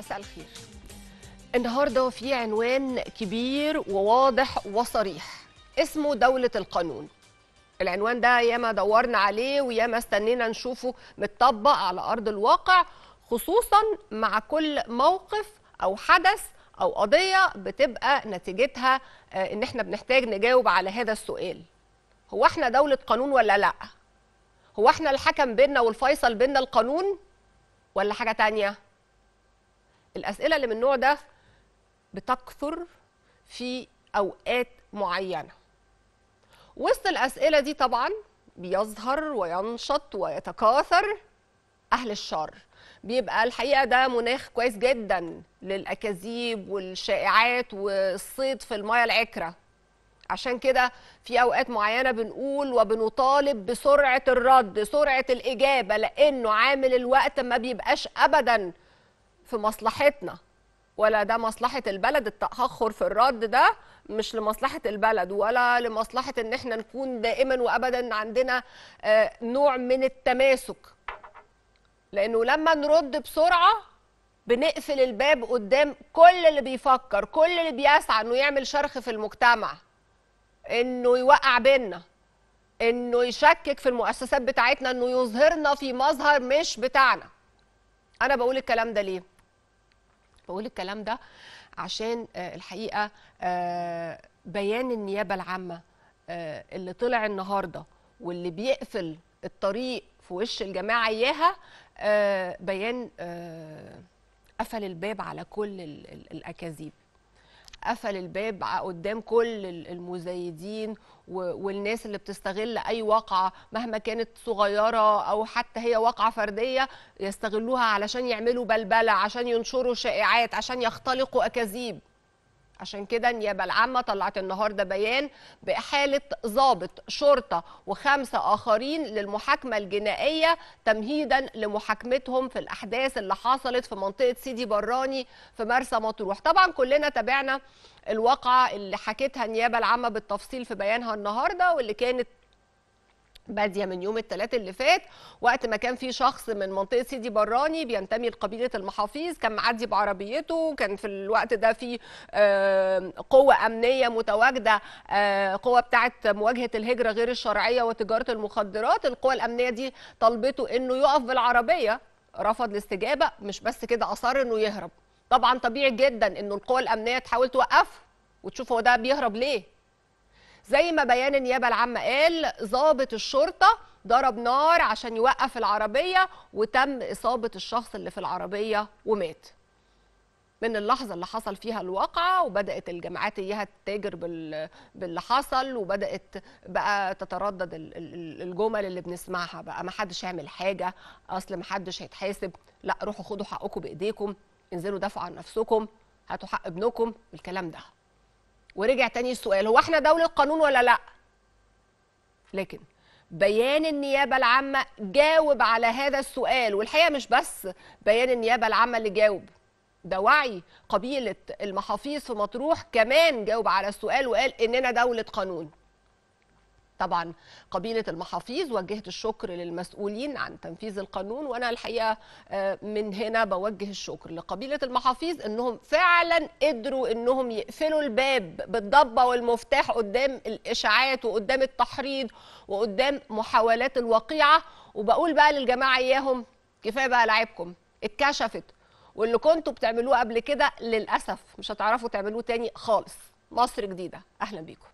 مساء الخير النهارده في عنوان كبير وواضح وصريح اسمه دولة القانون العنوان ده ياما دورنا عليه وياما استنينا نشوفه متطبق على أرض الواقع خصوصا مع كل موقف أو حدث أو قضية بتبقى نتيجتها آه، إن إحنا بنحتاج نجاوب على هذا السؤال هو إحنا دولة قانون ولا لأ؟ هو إحنا الحكم بيننا والفيصل بيننا القانون ولا حاجة تانية؟ الأسئلة اللي من النوع ده بتكثر في أوقات معينة. وسط الأسئلة دي طبعا بيظهر وينشط ويتكاثر أهل الشر. بيبقى الحقيقة ده مناخ كويس جدا للأكاذيب والشائعات والصيد في المياه العكرة. عشان كده في أوقات معينة بنقول وبنطالب بسرعة الرد سرعة الإجابة لأنه عامل الوقت ما بيبقاش أبدا في مصلحتنا. ولا ده مصلحة البلد التأخر في الرد ده مش لمصلحة البلد ولا لمصلحة إن إحنا نكون دائما وابدا عندنا آه، نوع من التماسك. لأنه لما نرد بسرعة بنقفل الباب قدام كل اللي بيفكر كل اللي بيسعى إنه يعمل شرخ في المجتمع. إنه يوقع بينا. إنه يشكك في المؤسسات بتاعتنا إنه يظهرنا في مظهر مش بتاعنا. أنا بقول الكلام ده ليه؟ بقول الكلام ده عشان آه، الحقيقة آه، بيان النيابة العامة آه، اللي طلع النهارده واللي بيقفل الطريق في وش الجماعة إياها بيان قفل الباب على كل ال- ال- الأكاذيب. قفل الباب قدام كل ال- المزايدين والناس اللي بتستغل أي واقعة مهما كانت صغيرة أو حتى هي واقعة فردية يستغلوها علشان يعملوا بلبلة عشان ينشروا شائعات عشان يختلقوا أكاذيب. عشان كده النيابة العامة طلعت النهارده بيان باحاله ضابط شرطة وخمسة آخرين للمحاكمة الجنائية تمهيدا لمحاكمتهم في الأحداث اللي حصلت في منطقة سيدي براني في مرسى مطروح. طبعا كلنا تابعنا الواقعة اللي حكتها النيابة العامة بالتفصيل في بيانها النهارده واللي كانت بادية من يوم الثلاث اللي فات وقت ما كان في شخص من منطقة سيدي براني بينتمي لقبيلة المحافيظ كان معدي بعربيته كان في الوقت ده في آه، قوة أمنية متواجدة آه، قوة بتاعه مواجهة الهجرة غير الشرعية وتجارة المخدرات. القوة الأمنية دي طلبته إنه يقف بالعربية رفض الاستجابة مش بس كده أصر إنه يهرب. طبعا طبيعي جدا إنه القوى الأمنية تحاول توقفه وتشوف هو ده بيهرب ليه. زي ما بيان النيابة العامة قال ضابط الشرطة ضرب نار عشان يوقف العربية وتم إصابة الشخص اللي في العربية ومات. من اللحظة اللي حصل فيها الواقعة وبدأت الجماعات إياها تتاجر بال... باللي حصل وبدأت بقى تتردد ال- ال- الجمل اللي بنسمعها بقى. ما حدش يعمل حاجة أصل ما حدش هيتحاسب. لا روحوا خدوا حقكم بإيديكم انزلوا دافعوا عن نفسكم هاتوا حق ابنكم الكلام ده. ورجع تاني السؤال هو إحنا دولة قانون ولا لأ؟ لكن بيان النيابة العامة جاوب على هذا السؤال والحقيقة مش بس بيان النيابة العامة اللي جاوب ده وعي قبيلة المحافيظ في مطروح كمان جاوب على السؤال وقال إننا دولة قانون. طبعا قبيلة المحافيظ. وجهت الشكر للمسؤولين عن تنفيذ القانون وأنا الحقيقة آه، من هنا بوجه الشكر لقبيلة المحافيظ إنهم فعلا قدروا إنهم يقفلوا الباب بالضبة والمفتاح قدام الإشاعات وقدام التحريض وقدام محاولات الوقيعة. وبقول بقى للجماعة إياهم كفاية بقى لعيبكم اتكشفت. واللي كنتوا بتعملوه قبل كده للأسف مش هتعرفوا تعملوه تاني خالص. مصر جديدة أهلا بيكم.